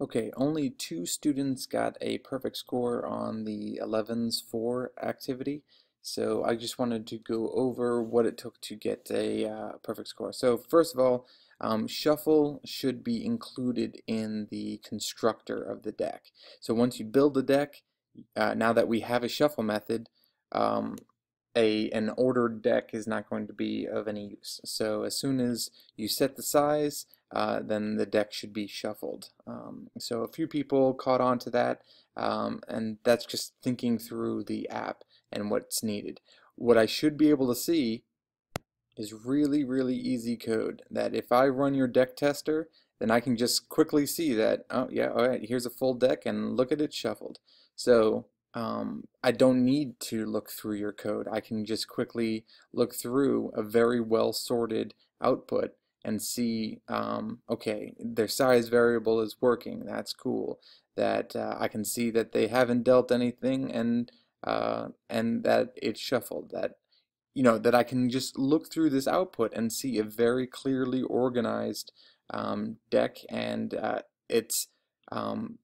Okay, only two students got a perfect score on the Elevens 4 activity. So I just wanted to go over what it took to get a uh, perfect score. So first of all, um, shuffle should be included in the constructor of the deck. So once you build the deck, uh, now that we have a shuffle method, um, a an ordered deck is not going to be of any use. So as soon as you set the size, uh, then the deck should be shuffled. Um, so a few people caught on to that, um, and that's just thinking through the app and what's needed. What I should be able to see is really, really easy code that if I run your deck tester, then I can just quickly see that, oh yeah, all right, here's a full deck and look at it shuffled. So um, I don't need to look through your code. I can just quickly look through a very well sorted output and see, um, okay, their size variable is working. That's cool. That uh, I can see that they haven't dealt anything and uh, and that it's shuffled. That you know that I can just look through this output and see a very clearly organized um, deck, and uh, it's um,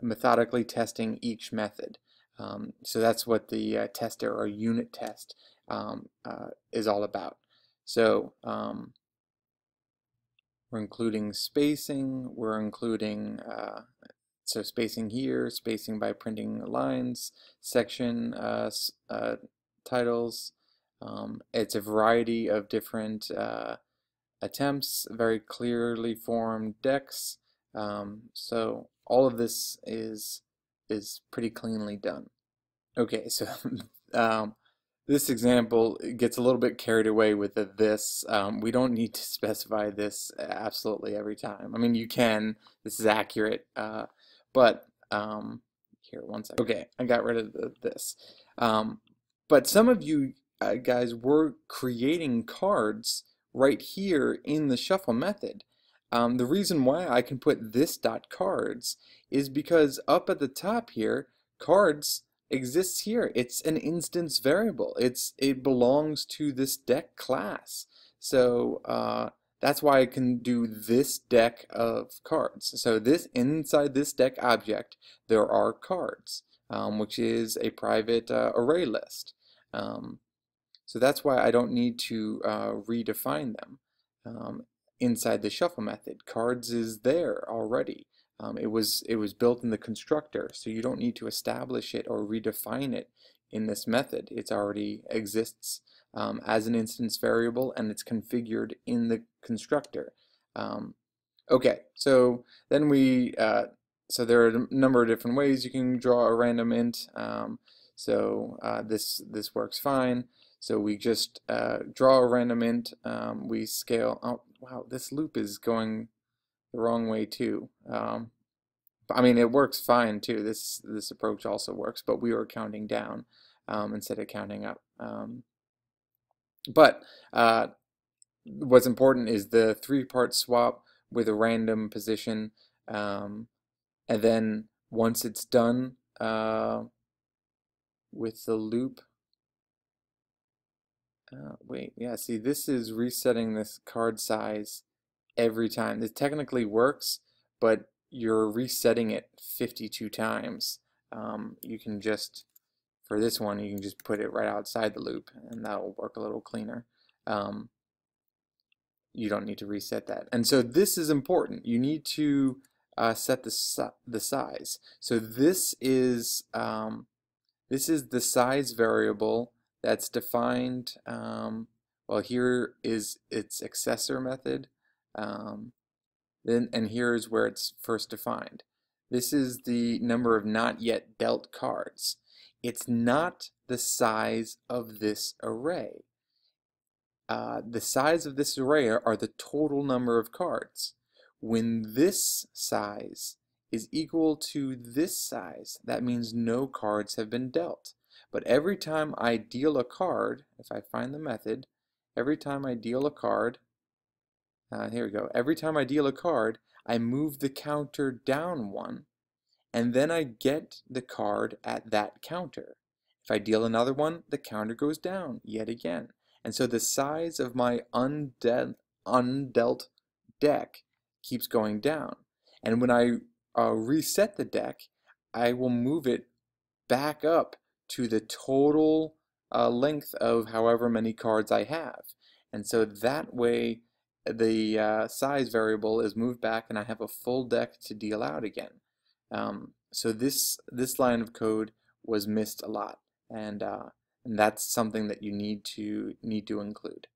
methodically testing each method. Um, so that's what the uh, tester or unit test um, uh, is all about. So um, we're including spacing, we're including uh, so spacing here, spacing by printing lines, section uh, uh, titles. Um, it's a variety of different uh, attempts, very clearly formed decks. Um, so all of this is is pretty cleanly done. Okay, so um, this example gets a little bit carried away with this. Um, we don't need to specify this absolutely every time. I mean, you can. This is accurate. Uh, but um, here, one second. Okay, I got rid of the, this. Um, but some of you uh, guys were creating cards right here in the shuffle method. Um, the reason why I can put this dot cards is because up at the top here, cards exists here. It's an instance variable. It's it belongs to this deck class. So uh, that's why I can do this deck of cards. So this inside this deck object, there are cards, um, which is a private uh, array list. Um, so that's why I don't need to uh, redefine them um, inside the shuffle method. Cards is there already. Um, it was it was built in the constructor, so you don't need to establish it or redefine it in this method. It already exists um, as an instance variable and it's configured in the constructor. Um, okay, so then we uh, so there are a number of different ways you can draw a random int. Um, so uh, this this works fine. So we just uh, draw a random int. Um, we scale. Oh wow, this loop is going the wrong way too. Um, I mean, it works fine too. This this approach also works, but we were counting down um, instead of counting up. Um, but uh, what's important is the three-part swap with a random position, um, and then once it's done uh, with the loop. Uh, wait, yeah, see, this is resetting this card size every time. This technically works, but you're resetting it 52 times. Um, you can just, for this one, you can just put it right outside the loop and that will work a little cleaner. Um, you don't need to reset that. And so this is important. You need to uh, set the, the size. So this is, um, this is the size variable that's defined, um, well here is its accessor method. Um, then, and here's where it's first defined. This is the number of not yet dealt cards. It's not the size of this array. Uh, the size of this array are, are the total number of cards. When this size is equal to this size, that means no cards have been dealt. But every time I deal a card, if I find the method, every time I deal a card, uh, here we go. Every time I deal a card, I move the counter down one, and then I get the card at that counter. If I deal another one, the counter goes down yet again. And so the size of my undealt, undealt deck keeps going down. And when I uh, reset the deck, I will move it back up to the total uh, length of however many cards I have. And so that way the uh, size variable is moved back and I have a full deck to deal out again. Um, so this this line of code was missed a lot and uh, and that's something that you need to need to include.